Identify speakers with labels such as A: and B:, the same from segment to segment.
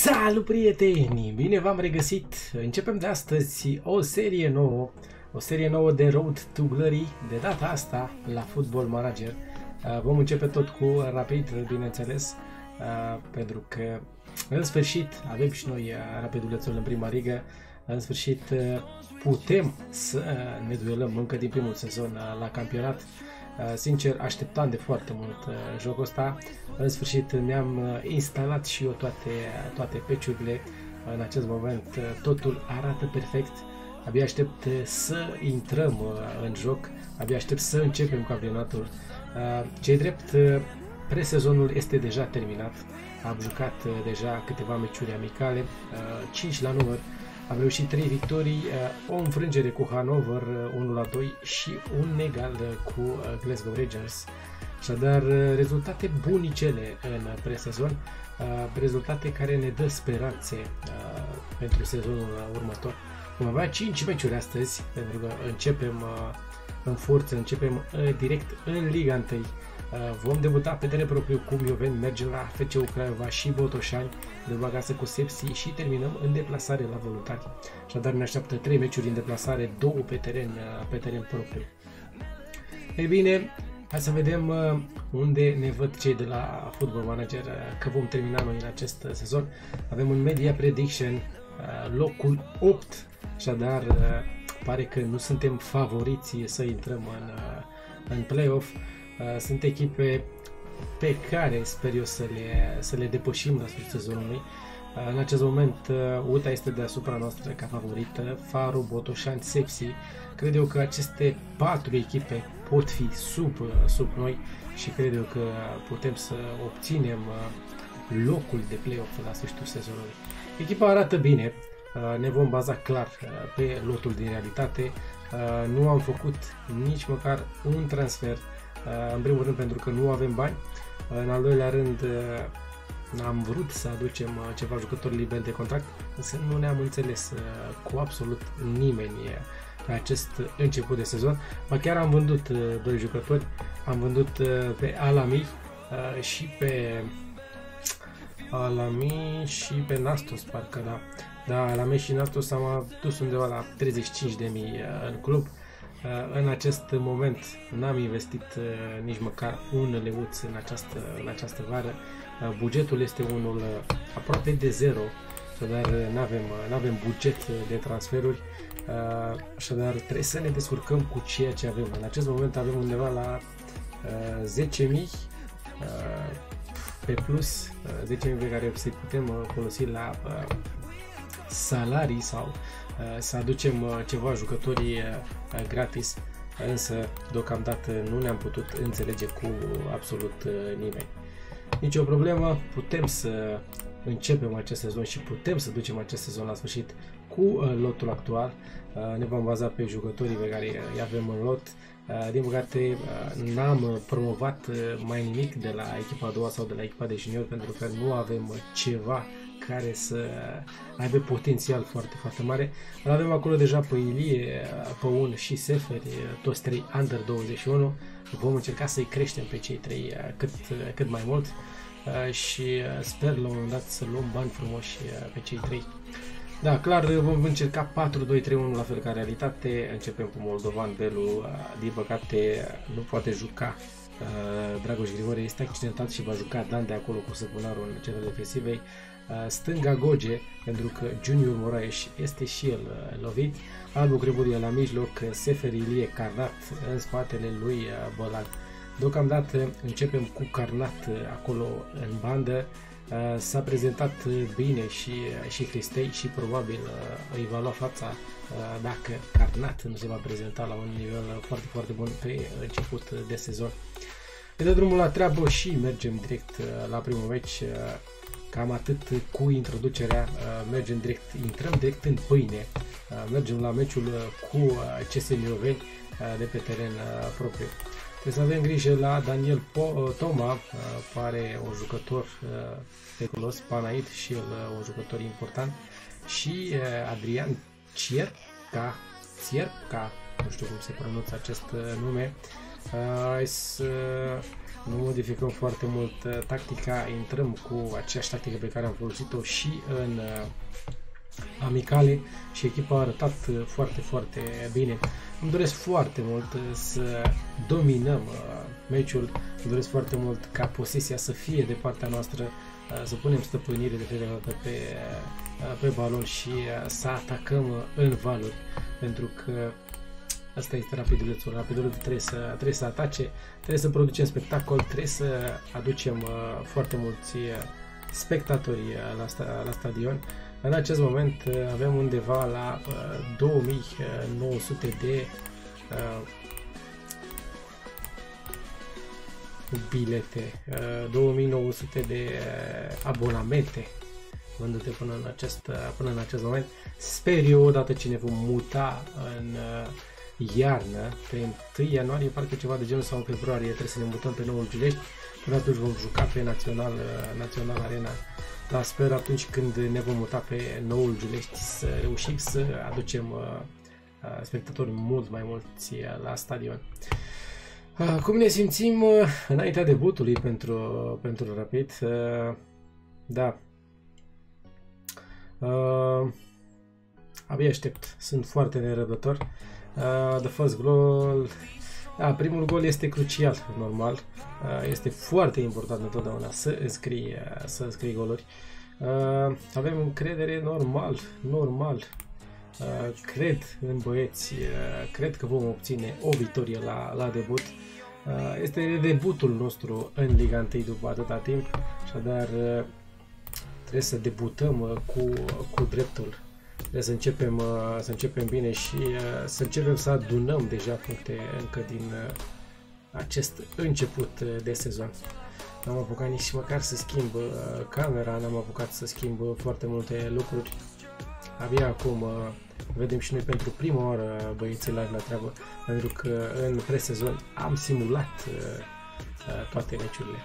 A: Salut prieteni! Bine v-am regăsit! Începem de astăzi o serie nouă, o serie nouă de Road to Glory, de data asta la Football Manager. Uh, vom începe tot cu Rapid, bineînțeles, uh, pentru că în sfârșit avem și noi uh, Rapidulețul în prima ligă, în sfârșit putem să ne duelăm încă din primul sezon la campionat. Uh, sincer, așteptam de foarte mult uh, jocul ăsta. În sfârșit ne-am uh, instalat și eu toate, toate peciurile. În acest moment totul arată perfect. Abia aștept să intrăm în joc, abia aștept să începem campionatul. Cei drept, presezonul este deja terminat. Am jucat deja câteva meciuri amicale, 5 la număr, am reușit 3 victorii, uh, o înfrângere cu Hanover 1 uh, la 2 și un egal uh, cu Glasgow Rangers. Așadar, rezultate bunicele în presezon, rezultate care ne dă speranțe pentru sezonul următor. Vom avea 5 meciuri astăzi, pentru că începem în forță, începem direct în Liga 1 Uh, vom debuta pe teren propriu cu Mioveni, mergem la FCU Craiova și Botoșani, de acasă cu Sepsi și terminăm în deplasare la Voluntari. Așadar ne așteaptă 3 meciuri în deplasare, 2 pe teren, uh, pe teren propriu. Ei bine, hai să vedem uh, unde ne văd cei de la Football Manager că vom termina noi în acest sezon. Avem un Media Prediction locul 8, așadar pare că nu suntem favoriți să intrăm în, în play-off. Uh, sunt echipe pe care sper eu să le, să le depășim la sfârșitul sezonului. Uh, în acest moment, uh, UTA este deasupra noastră ca favorită, Faru, Botoșani, Sepsi. Cred eu că aceste patru echipe pot fi sub, sub noi și cred eu că putem să obținem locul de play-off la sfârșitul sezonului. Echipa arată bine, ne vom baza clar pe lotul din realitate. Nu am făcut nici măcar un transfer Uh, în primul rând pentru că nu avem bani, uh, în al doilea rând uh, am vrut să aducem ceva jucători liberi de contract, însă nu ne-am înțeles cu absolut nimeni pe acest început de sezon. Ba chiar am vândut doi jucători, am vândut pe Alami și pe Alami și pe Nastos, parcă da. Da, Alami și Nastos am dus undeva la 35.000 în club. Uh, în acest moment n-am investit uh, nici măcar un leuț în această, în această vară. Uh, bugetul este unul aproape de zero, așadar nu avem, avem buget de transferuri, așadar trebuie să ne descurcăm cu ceea ce avem. În acest moment avem undeva la 10.000 pe plus 10.000 pe care să putem folosi la salarii sau uh, să aducem uh, ceva jucătorii uh, gratis, însă deocamdată nu ne-am putut înțelege cu absolut nimeni. Nici o problemă, putem să începem acest sezon și putem să ducem acest sezon la sfârșit cu lotul actual. Ne vom baza pe jucătorii pe care îi avem în lot. Din păcate n-am promovat mai nimic de la echipa a doua sau de la echipa de junior pentru că nu avem ceva care să aibă potențial foarte, foarte mare. Îl avem acolo deja pe Ilie, Păun și Seferi, toți trei under 21. Vom încerca să-i creștem pe cei trei cât, cât mai mult și sper la un moment dat să luăm bani frumoși pe cei trei. Da, clar, vom încerca 4-2-3-1 la fel ca realitate. Începem cu Moldovan Belu, din păcate nu poate juca Dragoș Grigore este accidentat și va juca Dan de acolo cu săpunarul în centrul defensivei. Uh, stânga Goge, pentru că Junior Moraes este și el uh, lovit, Albu Greburie la mijloc, Sefer Ilie Carnat în spatele lui uh, Bălan. Deocamdată începem cu Carnat acolo în bandă, s-a prezentat bine și, și Cristei și probabil îi va lua fața dacă Carnat nu se va prezenta la un nivel foarte, foarte bun pe început de sezon. Pe de drumul la treabă și mergem direct la primul meci Cam atât cu introducerea, uh, mergem direct, intrăm direct în pâine, uh, mergem la meciul uh, cu CS Mioveni de pe teren propriu. Trebuie să avem grijă la Daniel po- Toma, pare un jucător periculos, Panaid și el un jucător important, și Adrian Cierca, Cierca, nu știu cum se pronunță acest nume, nu modificăm foarte mult uh, tactica, intrăm cu aceeași tactică pe care am folosit-o și în uh, amicale și echipa a arătat uh, foarte, foarte bine. Îmi doresc foarte mult uh, să dominăm uh, meciul, îmi doresc foarte mult ca posesia să fie de partea noastră, uh, să punem stăpânire de fiecare dată pe, uh, pe balon și uh, să atacăm uh, în valuri, pentru că Asta este rapidulețul. Rapidulețul trebuie să, trebuie să atace, trebuie să producem spectacol, trebuie să aducem uh, foarte mulți uh, spectatori uh, la, sta, la stadion. În acest moment uh, avem undeva la uh, 2900 de uh, bilete, uh, 2900 de uh, abonamente vândute până în acest, uh, până în acest moment. Sper eu, odată ce ne vom muta în uh, iarnă, pe 1 ianuarie, parcă ceva de genul sau în februarie, trebuie să ne mutăm pe Noul Giulești, până atunci vom juca pe Național, uh, Național Arena. Dar sper atunci când ne vom muta pe Noul Giulești să reușim să aducem uh, uh, spectatori mult mai mulți uh, la stadion. Uh, cum ne simțim uh, înaintea debutului pentru, pentru Rapid? Uh, da. Uh, abia aștept. Sunt foarte nerăbdător. Uh, the first goal... Da, primul gol este crucial, normal. Uh, este foarte important întotdeauna să înscrii, uh, să înscrii goluri. Uh, avem încredere normal, normal. Uh, cred în băieți, uh, cred că vom obține o victorie la, la debut. Uh, este debutul nostru în Liga 1 după atâta timp, așadar uh, trebuie să debutăm uh, cu, cu dreptul Trebuie să începem, uh, să începem bine și uh, să începem să adunăm deja puncte încă din uh, acest început de sezon. N-am apucat nici măcar să schimb camera, n-am apucat să schimb foarte multe lucruri. Abia acum vedem și noi pentru prima oară băieții live la treabă, pentru că în presezon am simulat toate meciurile.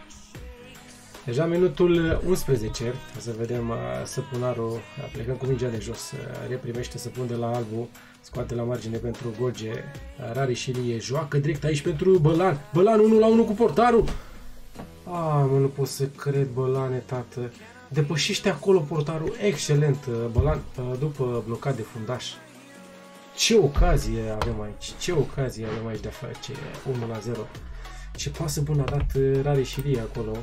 A: Deja minutul 11, să vedem uh, Săpunarul, uh, plecăm cu mingea de jos, uh, reprimește Săpun de la Albu, scoate la margine pentru Goge, Rari și Lie, joacă direct aici pentru Bălan, Bălan 1 la 1 cu portarul! Ah, mă, nu pot să cred, Bălane, tată. Depășește acolo portarul, excelent, Bălan, după blocat de fundaș. Ce ocazie avem aici, ce ocazie avem aici de a face 1 la 0. Ce pasă bună a dat Rari și Lie acolo.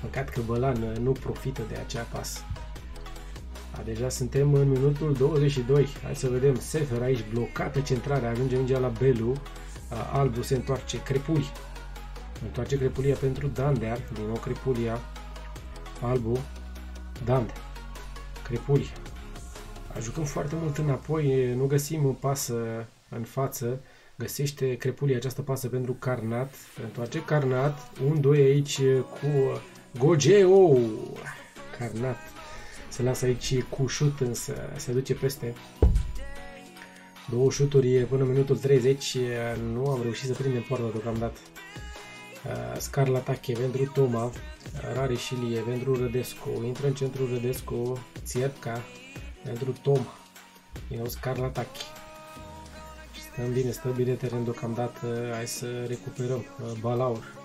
A: Păcat că Bălan uh, nu profită de acea pas. A, deja suntem în minutul 22. Hai să vedem. Sefer aici blocată centrarea. Ajunge mingea la Belu. A, Albu se întoarce. Crepuli. Întoarce Crepulia pentru Dandea. Din nou Crepulia. Albu. Dande. Crepulia. Jucăm foarte mult înapoi. Nu găsim un pas în față. Găsește Crepulia această pasă pentru Carnat. Întoarce Carnat. Un 2 aici cu Gogeo! Carnat. Se lasă aici cu șut, însă se duce peste. Două șuturi până în minutul 30. Nu am reușit să prindem poarta deocamdată. Uh, Scar la atache pentru Toma. Rare și Lie pentru Rădescu. Intră în centrul Rădescu. Țietca pentru Toma. Din nou Scar la atache. Stăm bine, stăm bine teren deocamdată. Hai să recuperăm uh, Balaur.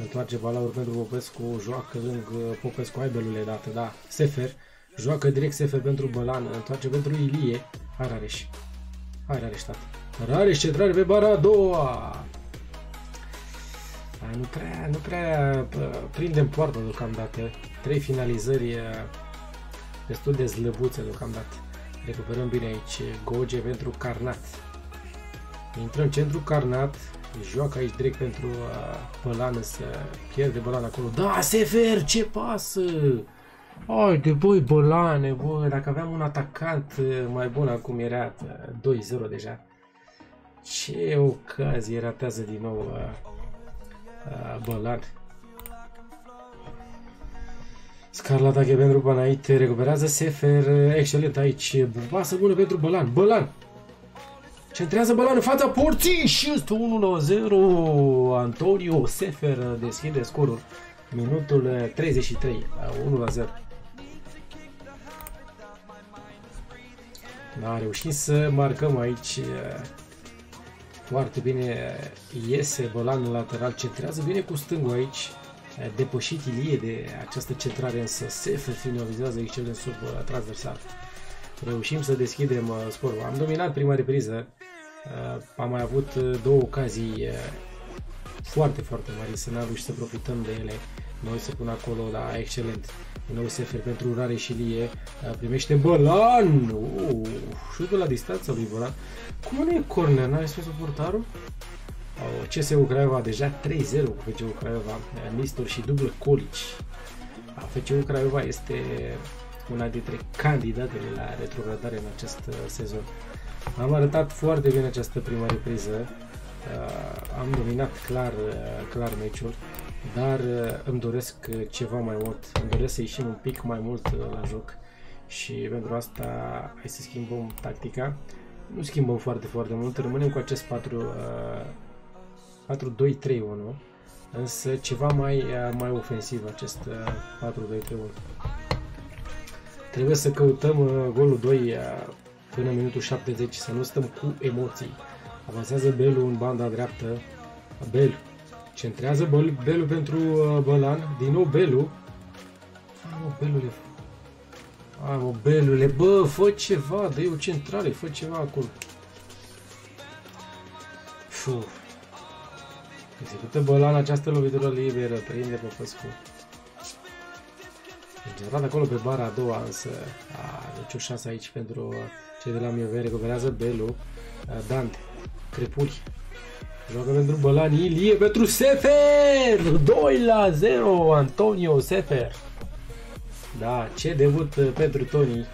A: Întoarce balaur pentru Popescu, joacă lângă Popescu, ai belule dată, da. Sefer, joacă direct Sefer pentru Bălan, întoarce pentru Ilie, hai Rareș. Hai Rareș, tată. Rareș, centrare pe bara a doua. Nu prea, nu prea prindem poartă deocamdată. Trei finalizări destul de slăbuțe deocamdată. Recuperăm bine aici Goge pentru Carnat. Intră în centru Carnat, joacă aici direct pentru uh, Bălană să pierde Bălană acolo. Da, Sefer, ce pasă! Ai de băi Bălane, bă, dacă aveam un atacant uh, mai bun acum era 2-0 uh, deja. Ce ocazie ratează din nou uh, uh, Bălan. Scarla atache pentru Banaite, recuperează Sefer, excelent aici, pasă bună pentru Bălan, Bălan, Centrează balon în fața porții și este 1 0. Antonio Sefer deschide scorul. Minutul 33, 1 0. Da, reușit să marcăm aici Foarte bine iese Bălan în lateral, centrează bine cu stângul aici. Depășit Ilie de această centrare, însă Sefe finalizează excelent sub uh, transversal. Reușim să deschidem uh, sporul. Am dominat prima repriză. Uh, am mai avut două ocazii foarte, foarte mari să ne aduci să profităm de ele. Noi să pun acolo la excelent. Din nou Sefer pentru urare și Lie. Primește Bălan! Uh, șutul la distanță lui Bălan. Cum nu e corner? N-ai spus portarul? CSU Craiova deja 3-0 cu FCU Craiova, Nistor și dublă Colici. FCU Craiova este una dintre candidatele la retrogradare în acest uh, sezon. Am arătat foarte bine această primă repriză, uh, am dominat clar, uh, clar meciul, dar îmi doresc ceva mai mult, îmi doresc să ieșim un pic mai mult la joc și pentru asta hai să schimbăm tactica. Nu schimbăm foarte, foarte mult, rămânem cu acest 4 4-2-3-1, însă ceva mai, uh, mai ofensiv acest 4-2-3-1. Uh, Trebuie să căutăm uh, golul 2 până în minutul 70, să nu stăm cu emoții. Avansează Belu în banda dreaptă. Belu. Centrează Belu pentru Bălan. Din nou Belu. Mă, Belule. Mă, Belule. Bă, fă ceva. Dă-i o centrare. Fă ceva acolo. Fuh. Execută Bălan această lovitură liberă, prinde pe Făscu. Generat acolo pe bara a doua, însă a, nicio șansă aici pentru cei de la Miove. Recuperează Belu, Dante, Crepuri. Joacă pentru Bălan, Ilie pentru Sefer! 2 la 0, Antonio Sefer. Da, ce debut pentru Tony.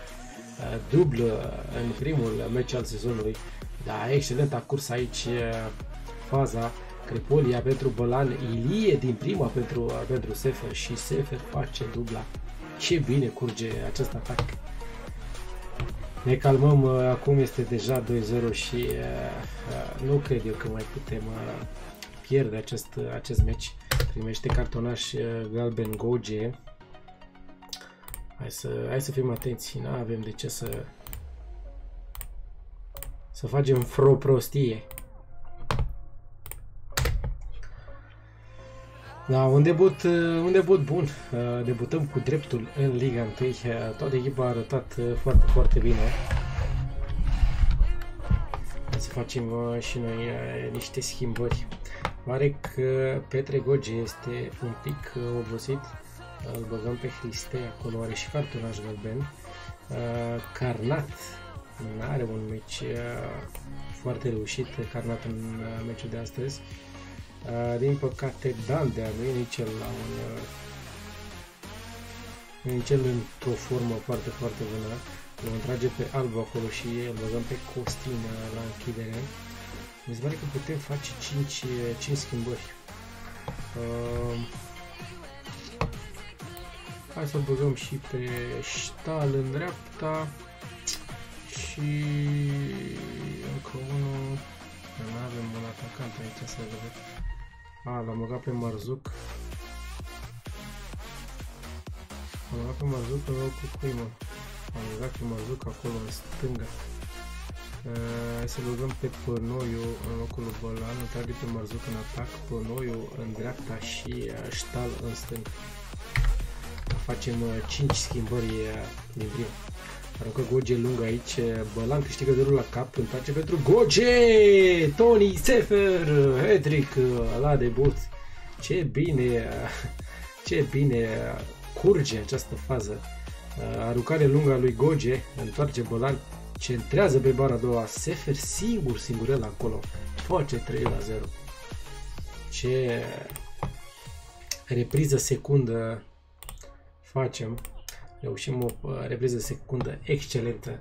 A: Dublă în primul meci al sezonului. Da, excelent a curs aici faza. Cripolia pentru Bălan, Ilie din prima pentru, pentru Sefer și Sefer face dubla. Ce bine curge acest atac. Ne calmăm, uh, acum este deja 2-0 și uh, uh, nu cred eu că mai putem uh, pierde acest, uh, acest meci. Primește cartonaș uh, galben Goge. Hai să, hai să fim atenți, nu avem de ce să să facem fro prostie. Da, un debut, uh, un debut bun. Uh, debutăm cu dreptul în Liga 1. Uh, toată echipa a arătat foarte, foarte bine. Să facem și noi niște schimbări. Pare că Petre Goge este un pic obosit. Îl băgăm pe Hriste, acolo are și cartonaj galben. Carnat nu are un meci foarte reușit, Carnat în meciul de astăzi. Uh, din păcate, Dandea nu e nici el la un... Uh, nu e nici el într-o formă foarte, foarte bună. Îl trage pe Albu acolo și îl băgăm pe Costin uh, la închidere. Mi se pare că putem face 5, 5 schimbări. Uh, hai să băgăm și pe Stal în dreapta și încă unul. Nu avem un atacant aici să vedem. A, l-am băgat pe Marzuc. Am băgat pe Marzuc în locul cui, mă? Am băgat pe Marzuc acolo, în stânga. Uh, hai să băgăm pe Pănoiu în locul lui Bălan, îl trage pe Marzuc în atac, Pănoiu în dreapta și uh, Ștal în stânga. Facem uh, 5 schimbări uh, din prima. Aruncă Goge lung aici, Bălan câștigă de la cap, întoarce pentru Goge! Tony Sefer, Hedrick la debut. Ce bine, ce bine curge această fază. Aruncare lungă a lui Goge, întoarce Bălan, centrează pe bara a doua, Sefer singur, singurel acolo, face 3 la 0. Ce repriză secundă facem reușim o uh, repriză secundă excelentă.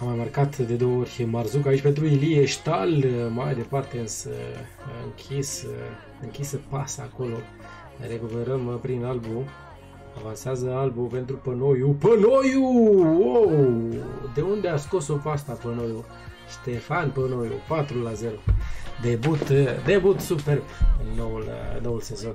A: Am mai marcat de două ori Marzuc aici pentru Ilie Ștal, uh, mai departe însă uh, închis, închisă pasa acolo. Recuperăm prin Albu. Avansează Albu pentru Pănoiu. Pănoiu! Wow! De unde a scos-o pasta Pănoiu? Ștefan Pănoiu, 4 la 0. Debut, debut super în noul, noul sezon.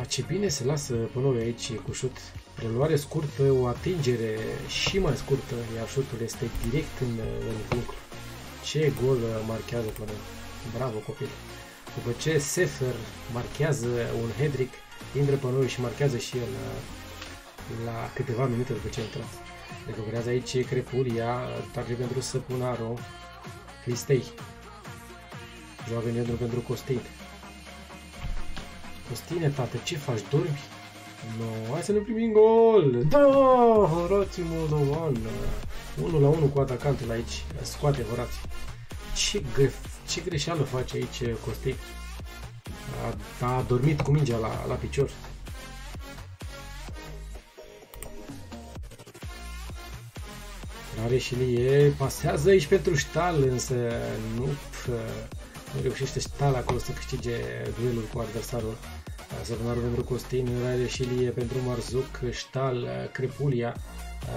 A: A, ce bine se lasă până aici cu șut. preluare scurtă, o atingere și mai scurtă, iar șutul este direct în, în vincul. Ce gol marchează până Bravo copil! După ce Sefer marchează un headrick, intră pe noi și marchează și el la, la câteva minute după ce a intrat. Recuperează aici Crepulia, trage pentru Săpunaro, Cristei. Joacă pentru, pentru Costin. Costine, tată, ce faci? Dormi? No, hai să ne primim gol! Da, Horațiu Moldovan! 1 la 1 cu atacantul aici. Scoate Horațiu. Ce, gre ce greșeală face aici Costin? A, a dormit cu mingea la, la picior. Are și Lie, pasează aici pentru Ștal, însă nu, nu reușește Ștal acolo să câștige duelul cu adversarul. Săptămânarul pentru Costin, Rare și Lie pentru Marzuc, Ștal, Crepulia,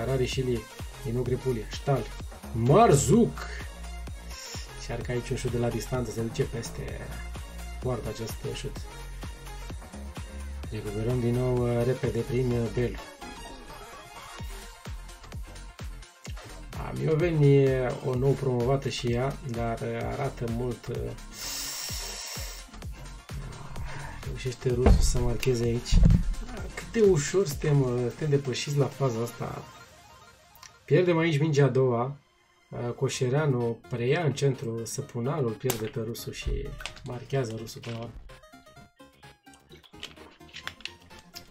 A: Rare și Lie, din nou Crepulia, Ștal, Marzuc! Și arcă aici un șut de la distanță, se duce peste poartă acest șut. Recuperăm din nou repede prin Bel. Mioveni e o nou promovată și ea, dar arată mult reușește rusul să marcheze aici. Cât de ușor suntem, suntem depășiți la faza asta. Pierdem aici mingea a doua. Coșereanu preia în centru, Săpunarul pierde pe rusul și marchează rusul până la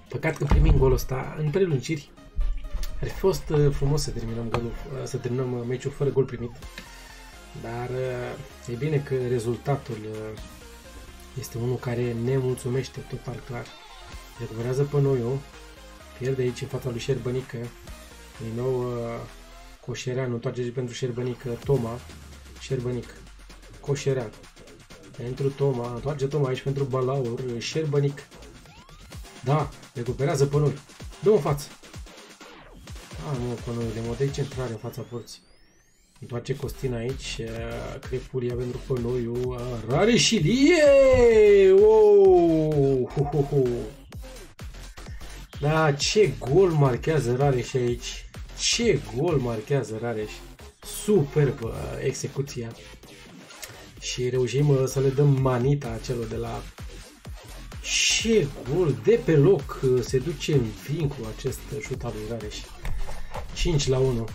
A: Păcat că primim golul ăsta în prelungiri. Ar fi fost uh, frumos să terminăm, golul, uh, să terminăm uh, meciul fără gol primit. Dar e bine că rezultatul este unul care ne mulțumește total clar. Recuperează pe noi, pierde aici în fața lui Șerbănică. Din nou Coșereanu, întoarce pentru Șerbănică, Toma, Șerbănic, Coșerean. Pentru Toma, întoarce Toma aici pentru Balaur, Șerbănic. Da, recuperează pe noi. Dă-o în față. Ah, nu, pe noi, de model centrare în fața porții. Întoarce Costin aici, Crepulia pentru Pănoiu, Rare și Lie! Oh! Hu, hu, hu. Da, ce gol marchează Rareș aici! Ce gol marchează Rareș! Superbă execuția! Și reușim să le dăm manita celor de la... Ce gol! De pe loc se duce în vincul acest șut al lui Rareș. 5 la 1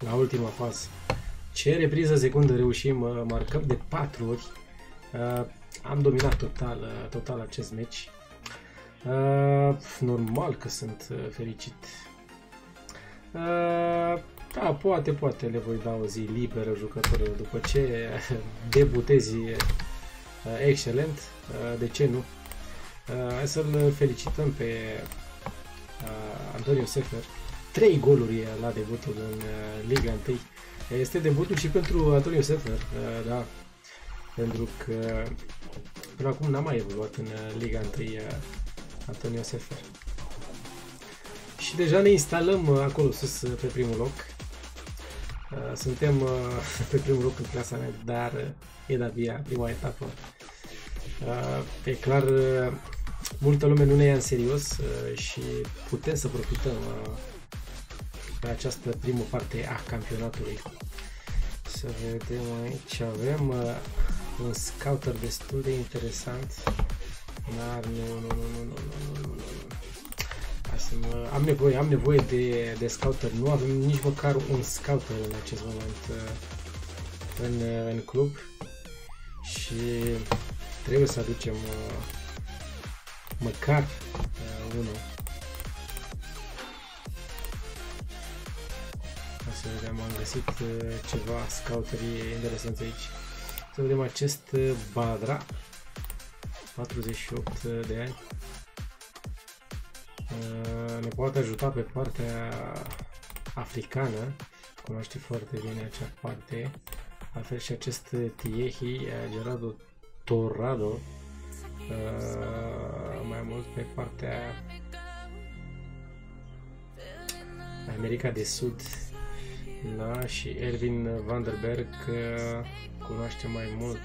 A: la ultima fază. Ce repriză secundă reușim, uh, marcăm de 4 ori. Uh, am dominat total, uh, total acest meci. Normal că sunt fericit. Da, poate, poate le voi da o zi liberă jucătorilor după ce debutezi excelent. De ce nu? Hai să-l felicităm pe Antonio Sefer 3 goluri la debutul în uh, Liga 1. Este debutul și pentru Antonio Sefer, uh, da, pentru că până acum n-a mai evoluat în uh, Liga 1 Antonio Sefer. Și deja ne instalăm acolo sus pe primul loc. Suntem pe primul loc în clasa mea, dar e de abia prima etapă. E clar, multă lume nu ne ia în serios și putem să profităm pe această primă parte a campionatului. Să vedem aici, avem uh, un scouter destul de interesant. Dar nu, nu, nu, nu, nu, nu, nu, nu. Să mă... Am nevoie, am nevoie de, de scouter. Nu avem nici măcar un scouter în acest moment uh, în, uh, în club. Și trebuie să aducem uh, măcar uh, unul să vedem, am găsit uh, ceva scouterii interesante aici. Să vedem acest uh, Badra, 48 uh, de ani. Ne poate ajuta pe partea africană, cunoaște foarte bine acea parte. La fel și acest Tiehi, Gerardo Torrado, mai mult pe partea America de Sud, da, și Erwin Vanderberg cunoaște mai mult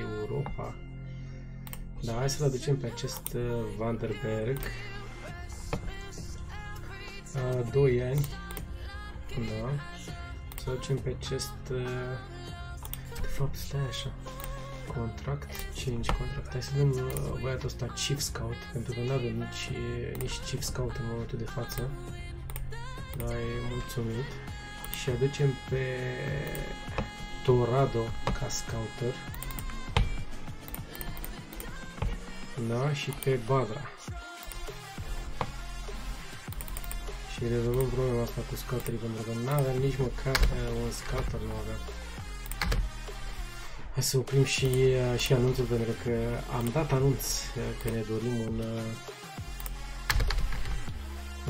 A: Europa. Da, hai să-l aducem pe acest uh, Vanderberg. uh, 2 ani. Da. Să ducem pe acest... Uh, de fapt, stai așa. Contract, 5 contract. Hai să dăm uh, băiatul ăsta Chief Scout, pentru că nu avem nici, nici Chief Scout în momentul de față. Da, e mulțumit. Și aducem pe Torado ca scouter. Da, și pe Badra. Și rezolvăm problema asta cu scouterii, pentru că nu avem nici măcar uh, un scouter, nu avem. Hai să oprim și, uh, și anunțul, pentru că am dat anunț uh, că ne dorim un ne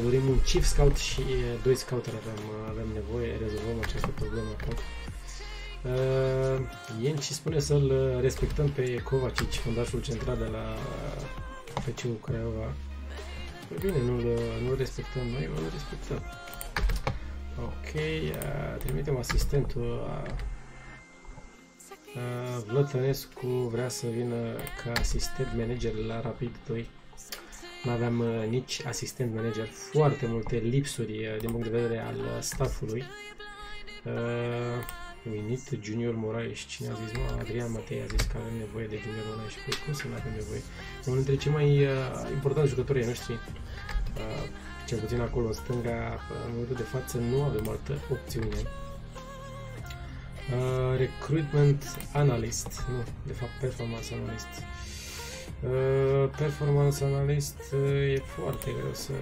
A: dorim un chief scout și doi scouteri avem, avem nevoie, rezolvăm această problemă acum. Uh, Ienci spune să-l respectăm pe Kovacic, fundașul central de la FC-ul Craiova. Păi bine, nu-l nu respectăm noi, nu-l respectăm. Ok, uh, trimitem asistentul. Uh, uh, Vlad Tănescu vrea să vină ca asistent manager la Rapid 2. Nu aveam uh, nici asistent manager, foarte multe lipsuri uh, din punct de vedere al uh, staffului. Uh, Winit, Junior Moraes, cine a zis, mă, Adrian Matei a zis că avem nevoie de Junior Moraes, păi cum să nu avem nevoie? E unul dintre cei mai uh, importanti jucători ai noștri, uh, cel puțin acolo în stânga, uh, în momentul de față nu avem altă opțiune. Uh, recruitment Analyst, nu, de fapt Performance Analyst. Uh, performance Analyst uh, e foarte greu să...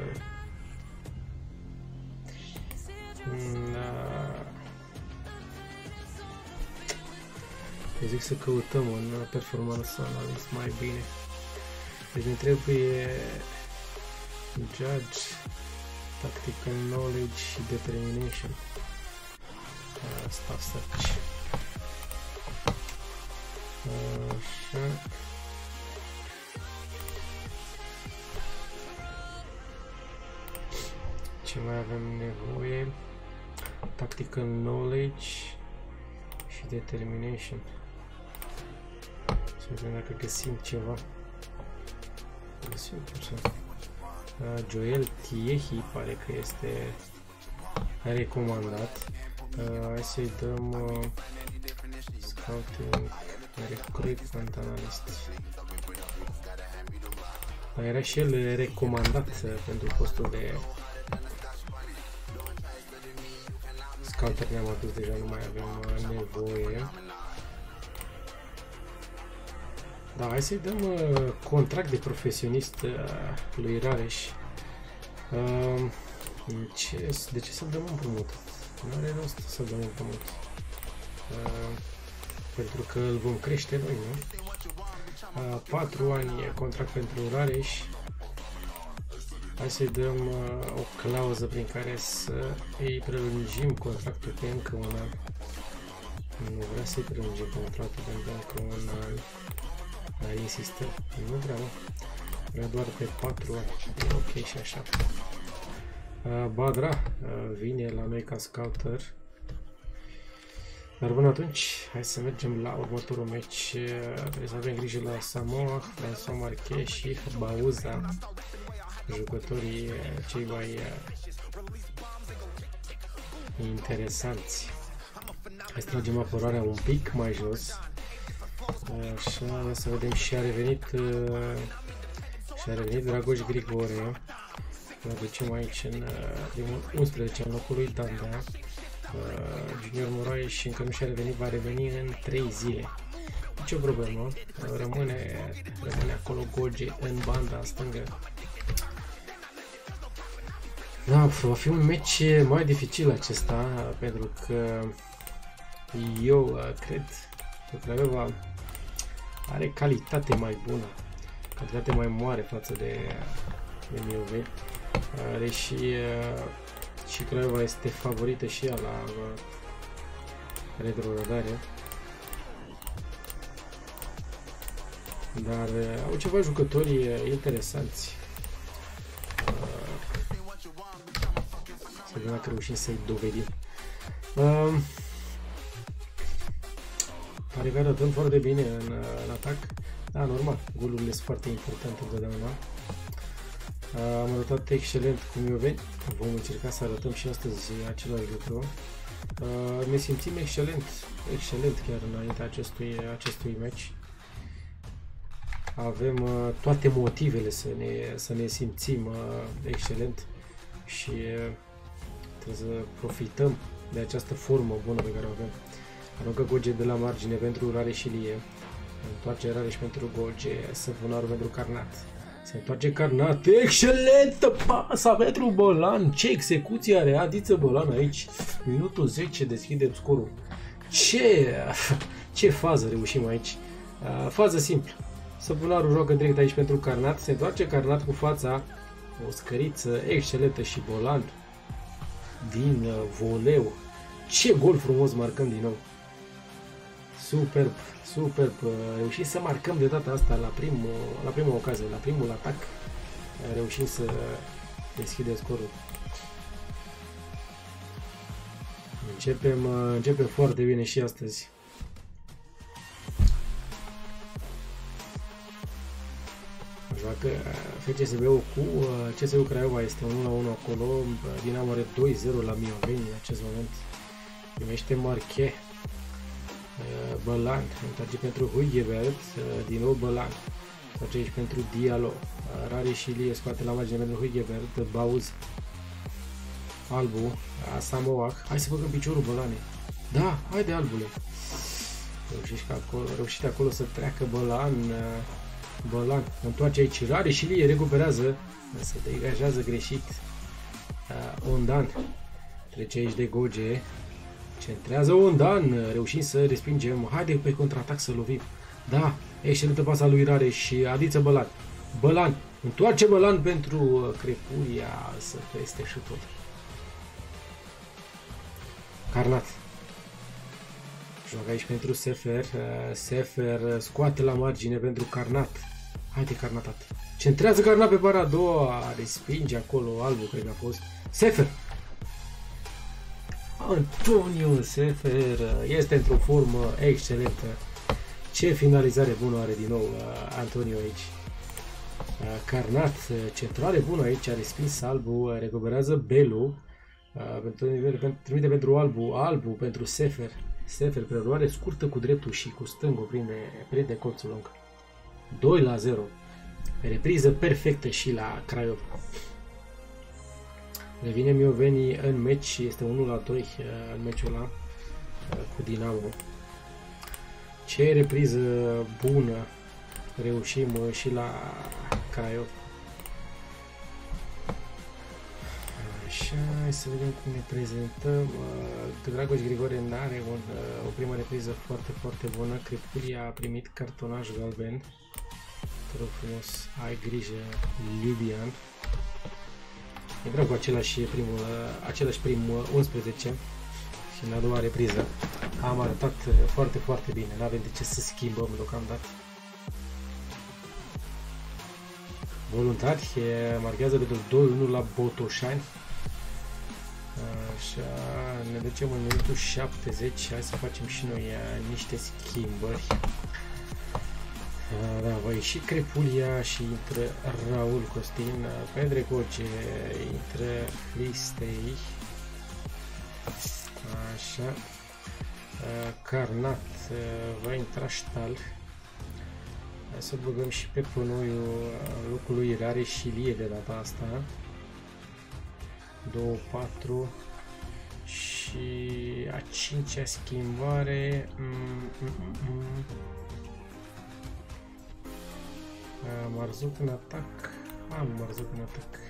A: Mm, uh, Eu zic să căutăm un performance analyst mai bine. Deci ne trebuie judge, tactical knowledge și determination. Asta search. Tactical knowledge și determination. Să vedem dacă găsim ceva. Găsim așa. Uh, Joel Tiehi pare că este recomandat. Uh, hai să-i dăm uh, scouting recruitment analyst. Era și el recomandat pentru postul de scouter ne-am adus deja, nu mai avem nevoie. Da, hai să-i dăm uh, contract de profesionist uh, lui Rareș. Uh, ce, de ce să-l dăm împrumut? Nu are rost să-l dăm împrumut. Uh, pentru că îl vom crește noi, nu? Uh, 4 ani contract pentru Rareș. Hai să-i dăm uh, o clauză prin care să îi prelungim contractul pe încă un an. Nu vrea să-i prelungim contractul pentru încă un an. Dar insistă. Nu vreau, mă. Vreau doar pe 4 ani. E ok și așa. Uh, Badra uh, vine la noi ca scouter. Dar până atunci, hai să mergem la următorul meci. Uh, trebuie să avem grijă la Samoa, François Marquez și Bauza. Jucătorii cei mai interesanți. Hai să tragem apărarea un pic mai jos. Așa, să vedem și a revenit uh, și a revenit Dragoș Grigore. Îl aducem aici în primul 11 în locul lui Dandea. Uh, Junior Moraes și încă nu și-a revenit, va reveni în 3 zile. Ce problemă, rămâne, rămâne acolo Goge în banda stângă. Da, va fi un meci mai dificil acesta, pentru că eu uh, cred că Craiova are calitate mai bună, calitate mai mare față de, de Miove, deși și Craiova este favorită și ea la retrogradare. Dar au ceva jucători interesanți. Să vedem dacă reușim să-i dovedim. Pare că arătăm foarte bine în, în atac. Da, normal, golurile sunt foarte importante întotdeauna. Am arătat excelent cu Mioveni. Vom încerca să arătăm și astăzi același lucru. Ne simțim excelent, excelent chiar înainte acestui, acestui match. Avem toate motivele să ne, să ne simțim excelent și trebuie să profităm de această formă bună pe care o avem. Aruncă Goge de la margine pentru Rare și Lie. Întoarce Rare și pentru Goge. Săvunarul pentru Carnat. Se întoarce Carnat. Excelentă pasa pentru Bălan. Ce execuție are Adiță Bălan aici. Minutul 10 deschidem scorul. Ce, ce fază reușim aici. Fază simplă. Săvunarul joacă direct aici pentru Carnat. Se întoarce Carnat cu fața. O scăriță excelentă și Bolan din uh, voleu. Ce gol frumos marcăm din nou. Superb, superb. Uh, reușim să marcăm de data asta la, primul, la prima ocazie, la primul atac. Reușim să deschidem scorul. Începem, uh, începem foarte bine și astăzi. Joacă FCSB-ul cu CSU Craiova este 1-1 acolo, Dinamo are 2-0 la Mioveni în acest moment. Primește Marche, Bălan, întoarce pentru Huigebert, din nou Bălan, întoarce aici pentru Dialo, Rari și Ilie scoate la margine pentru Huigebert, Bauz, Albu, Samoac, hai să băgăm piciorul Bălane. Da, haide albule. Reușești acolo, reușește acolo să treacă Bălan, Bălan, întoarce aici, Rari și Ilie recuperează, se degajează greșit. Uh, Ondan trece aici de Goge, Centrează un dan, reușim să respingem. Haide pe contraatac să lovim. Da, excelentă pasa lui Rare și Adiță Bălan. Bălan, întoarce Bălan pentru Crepuria să peste și tot. Carnat. Joacă aici pentru Sefer. Sefer scoate la margine pentru Carnat. Haide Carnatat. Centrează Carnat pe para a doua. Respinge acolo albul, cred că a fost. Sefer Antonio Sefer este într-o formă excelentă. Ce finalizare bună are din nou uh, Antonio aici. Uh, Carnat, uh, centrare bună aici, a respins Albu, recuperează Belu, trimite pentru Albu, Albu pentru Sefer. Sefer, preluare scurtă cu dreptul și cu stângul, prinde, prinde colțul lung. 2 la 0. Repriză perfectă și la Craiova. Revine Mioveni în meci, este 1 la 2 uh, în meciul ăla uh, cu Dinamo. Ce repriză bună reușim uh, și la Craiova. Așa, hai să vedem cum ne prezentăm. Dragoș Grigore are un, o primă repriză foarte, foarte bună. Cripulia a primit cartonaj galben. Te rog frumos, ai grijă, Libian. Intrăm cu același primul, același prim 11 și în a doua repriză am arătat foarte, foarte bine. Nu avem de ce să schimbăm deocamdată. Voluntari marchează pentru 2-1 la Botoșani. Așa, ne ducem în minutul 70, hai să facem și noi niște schimbări. Da, va ieși Crepulia și intră Raul Costin, Pedre Goce, intră Listei, așa, Carnat, va intra Ștal, Hai să băgăm și pe pănoiul locului Rare și Lie de data asta, 2-4 și a cincea schimbare, mm, mm, mm, mm. Marzuc în atac. Am Marzuc în atac.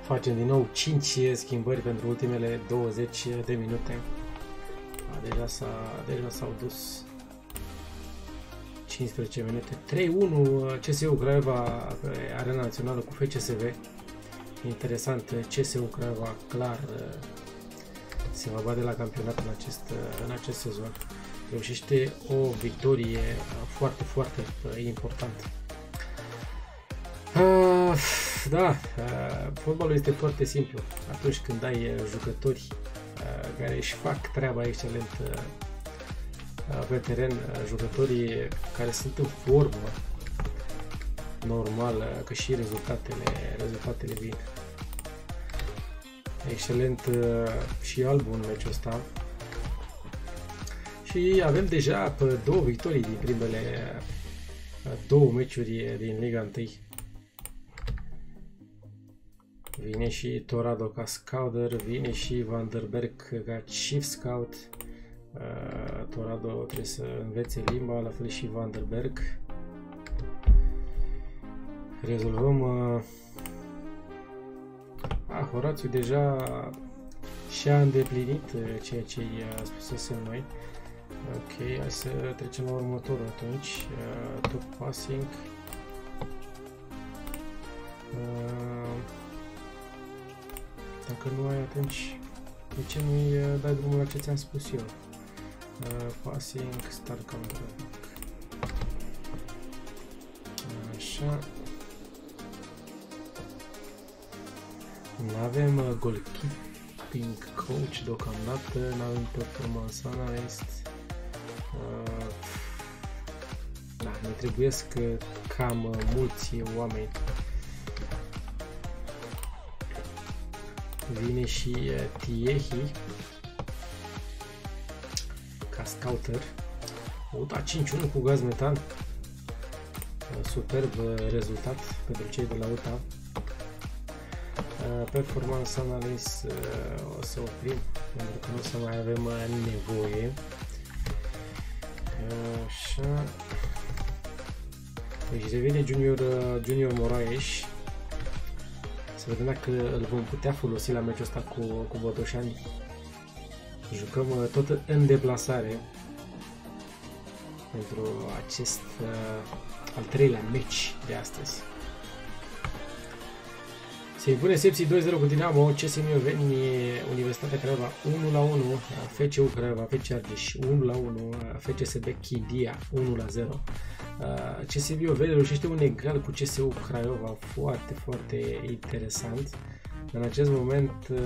A: Facem din nou 5 schimbări pentru ultimele 20 de minute. A, deja, s-a, deja s-au dus 15 minute. 3-1 CSU Craiova pe Arena Națională cu FCSV. Interesant, CSU Craiova clar se va bate la campionat în acest, în acest sezon reușește o victorie foarte, foarte uh, importantă. Uh, da, uh, fotbalul este foarte simplu. Atunci când ai uh, jucători uh, care își fac treaba excelent uh, pe teren, uh, jucătorii care sunt în formă, normal că și rezultatele, rezultatele vin. Excelent și albul în meciul ăsta. Și avem deja pe două victorii din primele două meciuri din Liga 1. Vine și Torado ca scouter, vine și Vanderberg ca chief scout. Uh, Torado trebuie să învețe limba, la fel și Vanderberg. Rezolvăm... Uh... Ah, Horațiu deja și-a îndeplinit uh, ceea ce i-a spusesem noi. Ok, hai să trecem la următorul atunci. Uh, top passing. Uh, dacă nu ai atunci, de ce nu-i uh, dai drumul la ce ți-am spus eu? Uh, passing, start counter. Așa. Nu avem uh, goalkeeping coach deocamdată, nu avem performance analyst. Uh, trebuiesc cam uh, mulți oameni. Vine și uh, Tiehi ca scouter. UTA 5-1 cu gaz metan. Superb rezultat pentru cei de la UTA. Performance Analysis o să oprim pentru că nu o să mai avem nevoie. Așa. Deci revine Junior, uh, Junior Moraes. Să vedem dacă îl vom putea folosi la meciul ăsta cu, cu Botoșani. Jucăm uh, tot în deplasare pentru acest uh, al treilea meci de astăzi. Se impune Sepsi 2-0 cu Dinamo, CSM Ioveni, Universitatea Craiova 1 la 1, FCU Craiova, FC Argeș 1 la 1, FCSB Chidia 1 la 0. CSM Ioveni reușește un egal cu CSU Craiova, foarte, foarte interesant. În acest moment uh,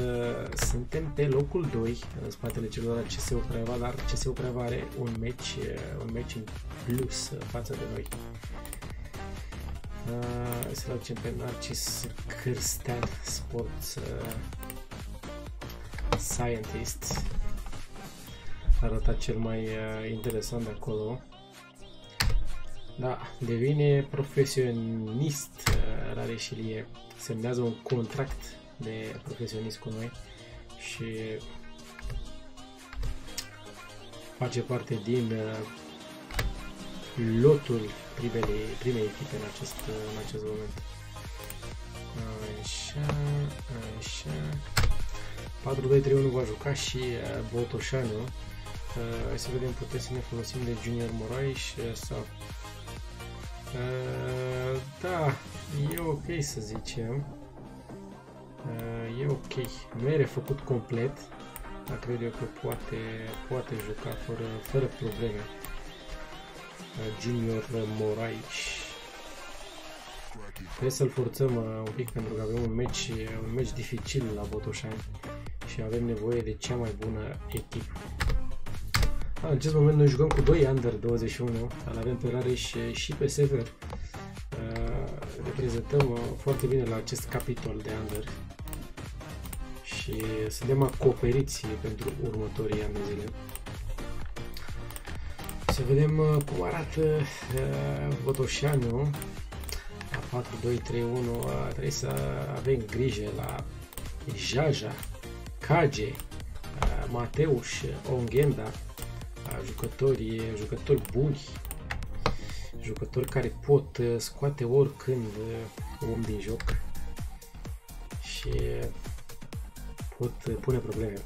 A: suntem pe locul 2 în spatele celor al CSU Craiova, dar CSU Craiova are un meci, un meci în plus față de noi. Uh, să facem pe Narcis Cârstea Sports uh, Scientist. Arăta cel mai uh, interesant de acolo. Da, devine profesionist uh, Rareșilie. Semnează un contract de profesionist cu noi și face parte din uh, lotul primele, primei echipe în acest, în acest moment. Așa, așa. 4-2-3-1 va juca și uh, Botoșanu. Uh, hai să vedem, putem să ne folosim de Junior Moraes uh, sau... Uh, da, e ok să zicem. Uh, e ok. Nu e refăcut complet, dar cred eu că poate, poate juca fără, fără probleme. Junior Moraes. Trebuie să-l forțăm uh, un pic pentru că avem un meci, un meci dificil la Botoșani și avem nevoie de cea mai bună echipă. În acest moment noi jucăm cu 2 Under 21, îl avem pe Rareș și pe Sever. Uh, reprezentăm uh, foarte bine la acest capitol de Under și suntem acoperiți pentru următorii ani de zile. Să vedem uh, cum arată uh, Botoșanu. La 4, 2, 3, 1 uh, trebuie să avem grijă la Jaja, Kage, uh, Mateuș, Ongenda, uh, jucători, jucători buni, jucători care pot uh, scoate oricând uh, om din joc și pot uh, pune probleme.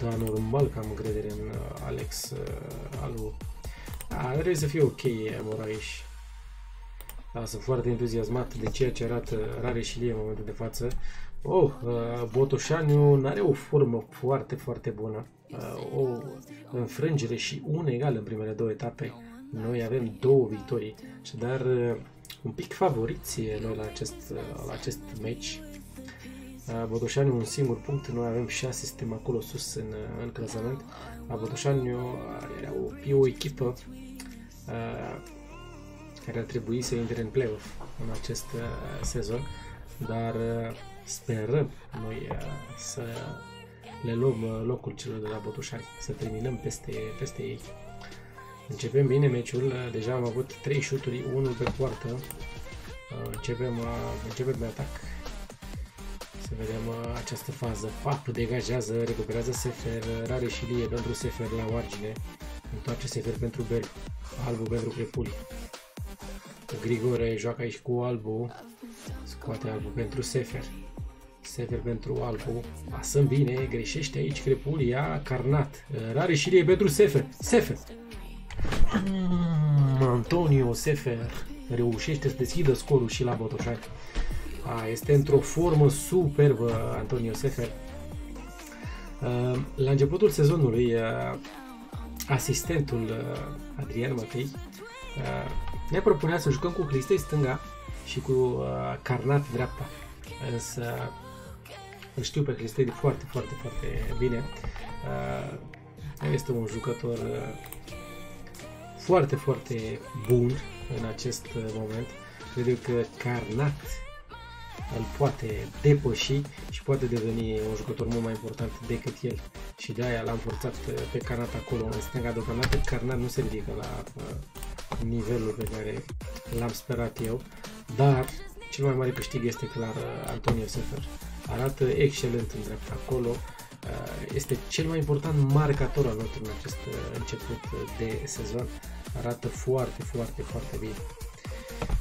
A: Da, normal că am încredere în uh, Alex uh, Alu. Da, trebuie să fie ok Moraes. Da, sunt foarte entuziasmat de ceea ce arată Rare și Lie în momentul de față. Oh, uh, Botoșaniu are o formă foarte, foarte bună. Uh, o înfrângere și un egal în primele două etape. Noi avem două victorii, dar uh, un pic favoriți noi la acest, uh, la acest match. Botoșani un singur punct, noi avem 6, suntem acolo sus în, în clasament. Botoșani era o, e o echipă care ar trebui să intre în play-off în acest uh, sezon, dar uh, sperăm noi uh, să le luăm uh, locul celor de la Botoșani, să terminăm peste, peste ei. Începem bine meciul, deja am avut 3 șuturi, unul pe poartă. Uh, începem, uh, începem pe atac. Să vedem această fază. Pap degajează, recuperează Sefer, rare și lie pentru Sefer la margine. Întoarce Sefer pentru Bel. Albu pentru Crepuli. Grigore joacă aici cu Albu. Scoate Albu pentru Sefer. Sefer pentru Albu. Pasăm bine, greșește aici Crepulia, Carnat. Rare și lie pentru Sefer. Sefer. Mm, Antonio Sefer reușește să deschidă scorul și la Botoșani. A, este într-o formă superbă Antonio Sefer. La începutul sezonului, asistentul Adrian Matei ne propunea să jucăm cu Cristei stânga și cu Carnat dreapta. Însă îl știu pe Cristei foarte, foarte, foarte bine. Este un jucător foarte, foarte bun în acest moment. Cred că Carnat îl poate depăși și poate deveni un jucător mult mai important decât el. Și de aia l-am forțat pe Carnat acolo în stânga. Deocamdată Carnat nu se ridică la uh, nivelul pe care l-am sperat eu, dar cel mai mare câștig este clar uh, Antonio Sefer. Arată excelent în dreapta acolo, uh, este cel mai important marcator al nostru în acest început de sezon arată foarte, foarte, foarte bine.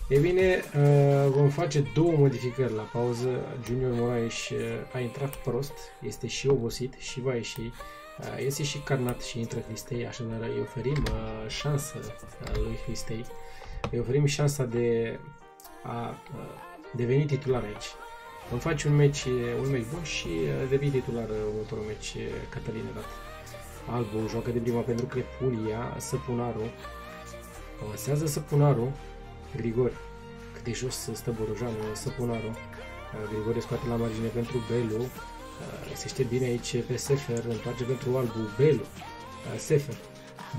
A: E bine, uh, vom face două modificări la pauză. Junior Moraes uh, a intrat prost, este și obosit și va ieși. Uh, este și carnat și intră Cristei, așadar îi oferim șansă lui Cristei. Îi oferim șansa de a deveni titular aici. Vom face un meci, un meci bun și devii titular următorul meci Cătălin Rat. Albu joacă de prima pentru Crepulia, Săpunaru, Avansează Săpunaru, Grigor, cât de jos stă Borojanul, Săpunaru. Uh, Grigore scoate la margine pentru Belu, uh, se știe bine aici pe Sefer, întoarce pentru Albu, Belu, uh, Sefer.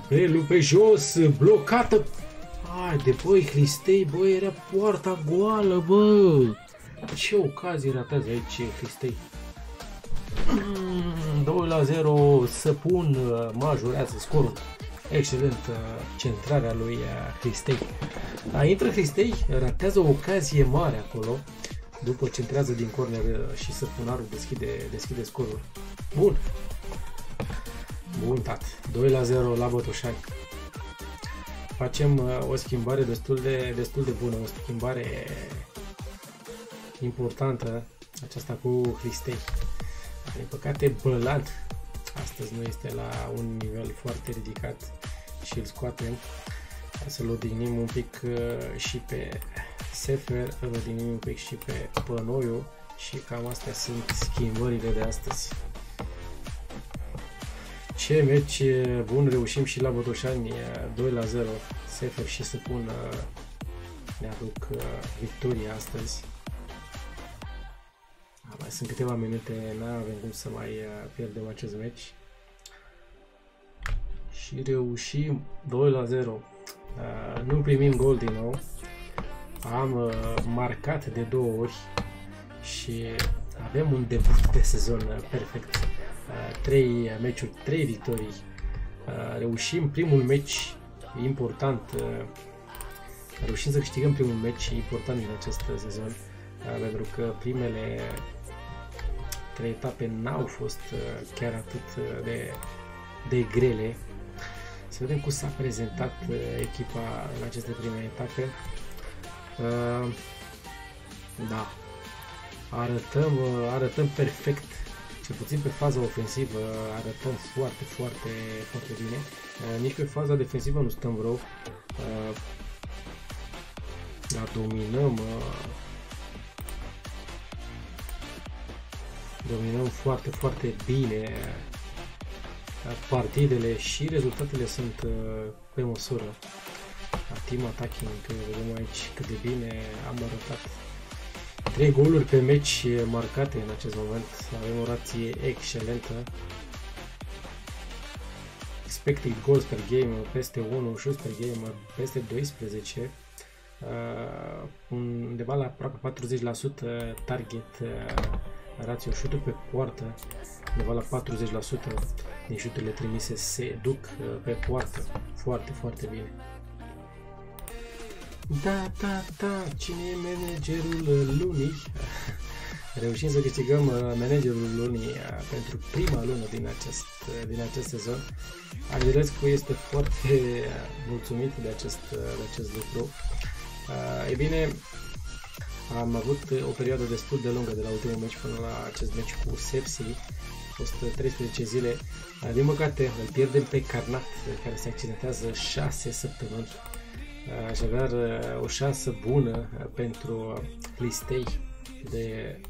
A: Belu pe jos, blocată. Hai de băi, Cristei, băi, era poarta goală, bă. Ce ocazie ratează aici Cristei. 2 mm, la 0, Săpun majorează scorul. Excelent centrarea lui Cristei. A, intră Cristei, ratează o ocazie mare acolo, după centrează din corner și Săpunarul deschide, deschide scorul. Bun. Bun, tat. 2 la 0 la Botoșani. Facem uh, o schimbare destul de, destul de bună, o schimbare importantă, aceasta cu Cristei. Din păcate, Bălad astăzi nu este la un nivel foarte ridicat și îl scoatem ca să-l odihnim un pic uh, și pe Sefer, îl odihnim un pic și pe Pănoiu și cam astea sunt schimbările de astăzi. Ce meci bun reușim și la Botoșani 2 la 0 Sefer și să pun ne aduc uh, victoria astăzi mai sunt câteva minute, nu avem cum să mai uh, pierdem acest meci. Și reușim 2 la 0. Uh, nu primim gol din nou. Am uh, marcat de două ori și avem un debut de sezon perfect. 3 meciuri, 3 victorii. Reușim primul meci important reușim să câștigăm primul meci important din acest sezon pentru că primele trei etape n-au fost uh, chiar atât uh, de, de grele. Să vedem cum s-a prezentat uh, echipa în aceste prime etape. Da, arătăm, arătăm perfect, cel puțin pe faza ofensivă arătăm foarte, foarte, foarte bine. Nici pe faza defensivă nu stăm rău. Da, dominăm dominăm foarte, foarte bine partidele și rezultatele sunt uh, pe măsură. La team attacking, vedem aici cât de bine am arătat. 3 goluri pe meci marcate în acest moment, avem o rație excelentă. Expected goals per game peste 1, shots per game peste 12. uh, undeva la aproape 40% target uh, ratio șuturi pe poartă, undeva la 40% din șuturile trimise se duc uh, pe poartă. Foarte, foarte bine. Da, da, da, cine e managerul lunii? Reușim să câștigăm uh, managerul lunii uh, pentru prima lună din acest, uh, din acest sezon. Angelescu este foarte mulțumit de acest, de acest lucru. E bine, am avut o perioadă destul de lungă de la ultimul meci până la acest meci cu Sepsi. A fost 13 zile. Din păcate, îl pierdem pe Carnat, care se accidentează 6 săptămâni. Așadar, o șansă bună pentru Listei de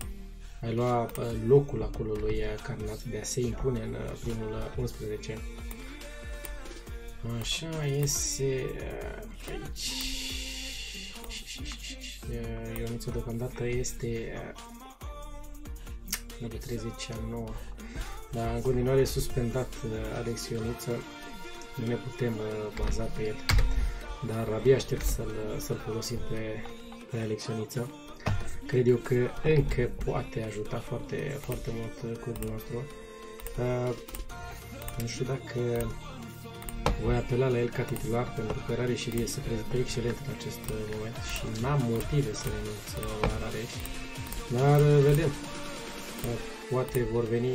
A: a lua locul acolo lui Carnat, de a se impune în primul 11. Așa, iese aici. Ioniță deocamdată este de 30 9. Dar în continuare suspendat Alex Ioniță. Nu ne putem baza pe el. Dar abia aștept să-l să, folosim pe, pe Alex Ioniță. Cred eu că încă poate ajuta foarte, foarte mult clubul nostru. Uh, nu știu dacă voi apela la el ca titular pentru că Rareș Ilie se prezintă excelent în acest moment și n-am motive să renunț la Rareș. Dar vedem. Poate vor veni